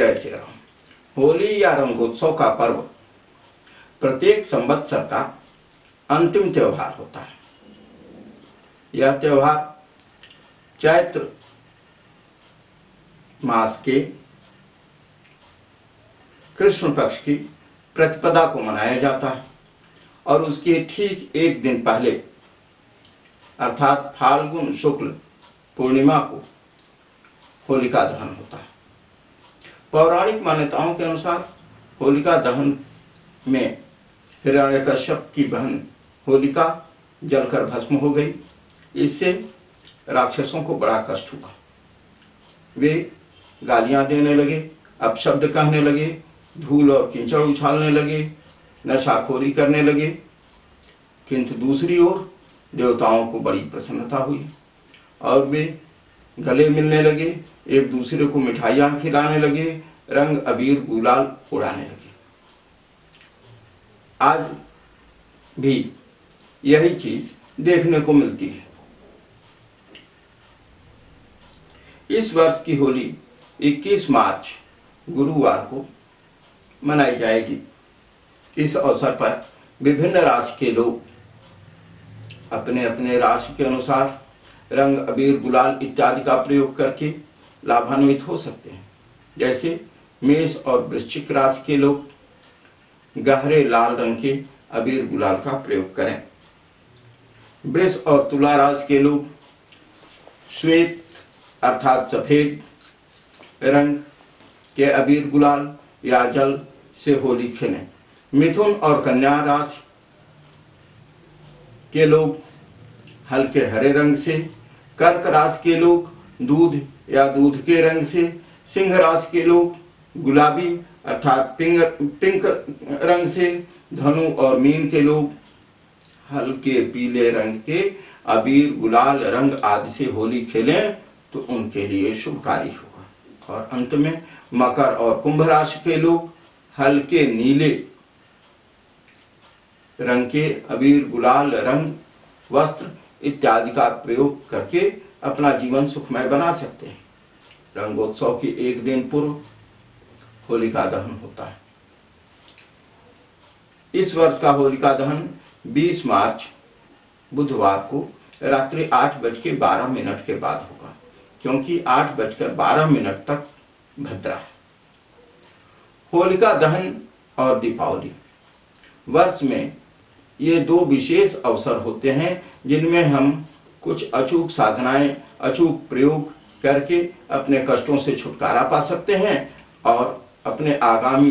जय श्री राम होली या रंगोत्सव का पर्व प्रत्येक संवत्सर का अंतिम त्योहार होता है। यह त्योहार चैत्र मास के कृष्ण पक्ष की प्रतिपदा को मनाया जाता है और उसके ठीक एक दिन पहले, अर्थात फाल्गुन शुक्ल पूर्णिमा को होलिका दहन होता है। पौराणिक मान्यताओं के अनुसार होलिका दहन में हिरण्यकश्यप की बहन होलिका जलकर भस्म हो गई। इससे राक्षसों को बड़ा कष्ट हुआ। वे गालियाँ देने लगे, अपशब्द कहने लगे, धूल और कीचड़ उछालने लगे, नशाखोरी करने लगे। किंतु दूसरी ओर देवताओं को बड़ी प्रसन्नता हुई और वे गले मिलने लगे। एक दूसरे को मिठाइयाँ खिलाने लगे, रंग अबीर गुलाल उड़ाने लगे। आज भी यही चीज़ देखने को मिलती है। इस वर्ष की होली 21 मार्च गुरुवार को मनाई जाएगी। इस अवसर पर विभिन्न राशि के लोग अपने अपने राशि के अनुसार रंग अबीर गुलाल इत्यादि का प्रयोग करके लाभान्वित हो सकते हैं। जैसे मेष और वृश्चिक राशि के लोग गहरे लाल रंग के अबीर गुलाल का प्रयोग करें। वृष और तुला राशि के लोग श्वेत अर्थात सफ़ेद रंग के अबीर गुलाल या जल से होली खेलें। मिथुन और कन्या राशि के लोग हल्के हरे रंग से, कर्क राशि के लोग दूध या दूध के रंग से सिंह राशि के लोग गुलाबी अर्थात पिंक पिंक रंग से धनु और मीन के लोग हल्के पीले रंग के अबीर, गुलाल रंग आदि से होली खेलें तो उनके लिए शुभकारी होगा। और अंत में मकर और कुंभ राशि के लोग हल्के नीले रंग के अबीर, गुलाल रंग, वस्त्र इत्यादि का प्रयोग करके अपना जीवन सुखमय बना सकते हैं। रंगोत्सव के एक दिन पूर्व होलिका दहन होता है। इस वर्ष का होलिका दहन 20 मार्च बुधवार को रात्रि आठ बज के मिनट के बाद होगा, क्योंकि आठ बजकर बारह मिनट तक भद्रा है। होलिका दहन और दीपावली। वर्ष में ये दो विशेष अवसर होते हैं, जिनमें हम कुछ अचूक साधनाएँ, अचूक प्रयोग करके अपने कष्टों से छुटकारा पा सकते हैं और अपने आगामी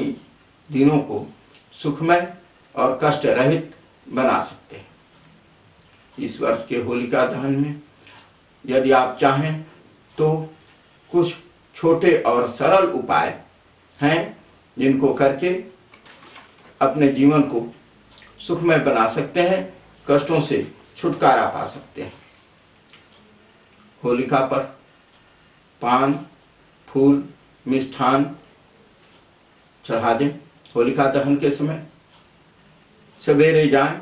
दिनों को सुखमय और कष्ट रहित बना सकते हैं। इस वर्ष के होलिका दहन में यदि आप चाहें तो कुछ छोटे और सरल उपाय हैं जिनको करके अपने जीवन को सुखमय बना सकते हैं, कष्टों से छुटकारा पा सकते हैं। होलिका पर, पान, फूल, मिष्ठान चढ़ा दें। होलिका दहन के समय सवेरे जाएँ,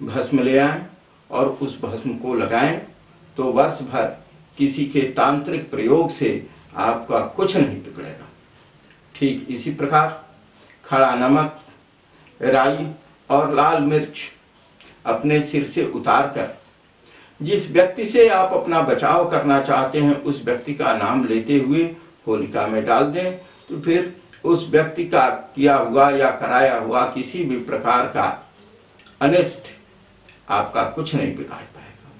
भस्म ले आएँ और उस भस्म को लगाएँ तो वर्ष भर किसी के तांत्रिक प्रयोग से आपका कुछ नहीं बिगड़ेगा। ठीक इसी प्रकार खड़ा नमक, राई और लाल मिर्च अपने सिर से उतार कर जिस व्यक्ति से आप अपना बचाव करना चाहते हैं, उस व्यक्ति का नाम लेते हुए होलिका में डाल दें। तो फिर उस व्यक्ति का किया हुआ या कराया हुआ किसी भी प्रकार का अनिष्ट आपका कुछ नहीं बिगाड़ पाएगा।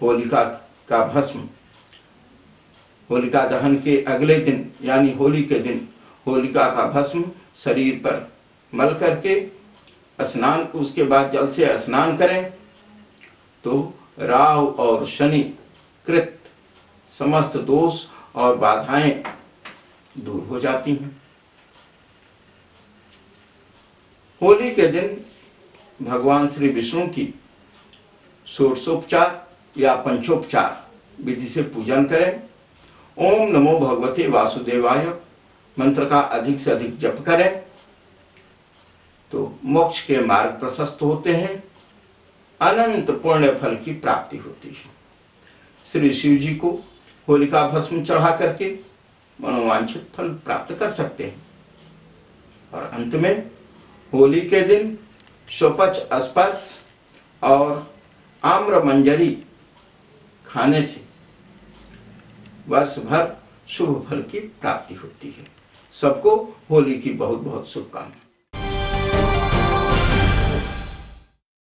होलिका का भस्म, होलिका दहन के अगले दिन, यानी होली के दिन, होलिका का भस्म शरीर पर मल करके स्नान, उसके बाद जल से स्नान करें। तो राव और शनि कृत समस्त दोष और बाधाएँ दूर हो जाती हैं। होली के दिन भगवान श्री विष्णु की षोडशोपचार या पंचोपचार विधि से पूजन करें। ओम नमो भगवते वासुदेवाय, मंत्र का अधिक से अधिक जप करें। तो मोक्ष के मार्ग प्रशस्त होते हैं। अनंत पुण्य फल की प्राप्ति होती है। श्री शिव जी को होलिका भस्म चढ़ा करके मनोवांछित फल प्राप्त कर सकते हैं। और अंत में होली के दिन सुपच स्पर्श और आम्र मंजरी खाने से वर्ष भर शुभ फल की प्राप्ति होती है। सबको होली की बहुत बहुत शुभकामनाएँ।